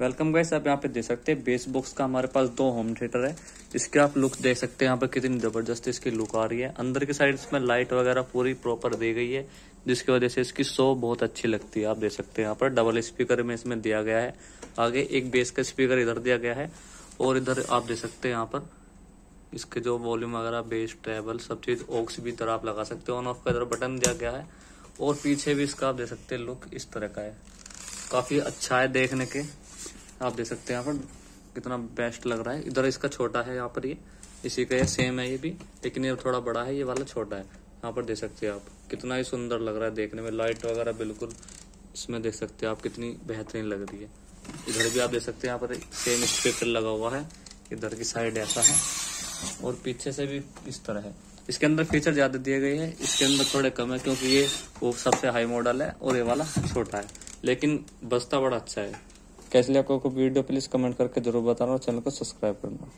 Welcome guys, आप यहाँ पे देख सकते हैं, बेस बॉक्स का हमारे पास दो होम थिएटर है। इसके आप लुक देख सकते हैं, यहाँ पे कितनी ज़बरदस्त इसकी लुक आ रही है। अंदर की साइड इसमें लाइट वगैरह पूरी प्रॉपर दी गई है, जिसकी वजह से इसकी शो बहुत अच्छी लगती है, आप देख सकते हैं यहाँ पर। डबल स्पीकर में इसमें दिया गया है। आगे एक बेस का स्पीकर इधर दिया गया है, और इधर आप देख सकते हैं यहाँ पर, इसके जो वॉल्यूम वगैरह बेस ट्रेबल सब चीज़ ऑक्स भी तरह आप लगा सकते हो। ऑन ऑफ़ का इधर बटन दिया गया है, और पीछे भी इसका आप देख सकते हैं लुक इस तरह का है। काफ़ी अच्छा है देखने के। आप देख सकते हैं यहाँ पर कितना बेस्ट लग रहा है। इधर इसका छोटा है यहाँ पर ये। इसी का ये सेम है ये भी, लेकिन ये थोड़ा बड़ा है, ये वाला छोटा है। यहाँ पर देख सकते हैं आप। कितना ही सुंदर लग रहा है देखने में। लाइट वगैरह बिल्कुल इसमें देख सकते हैं आप कितनी बेहतरीन लग रही है। इधर भी आप देख सकते हैं यहाँ पर सेम स्पीकर लगा हुआ है। इधर की साइड ऐसा है। और पीछे से भी इस तरह है। इसके अंदर फीचर ज़्यादा दिए गए हैं। इसके अंदर थोड़े कम है, क्योंकि ये वो सबसे हाई मॉडल है और ये वाला छोटा है। लेकिन बस्ता बड़ा अच्छा है। कैसे आपको वीडियो प्लीज़ कमेंट करके ज़रूर बताना और चैनल को सब्सक्राइब करना।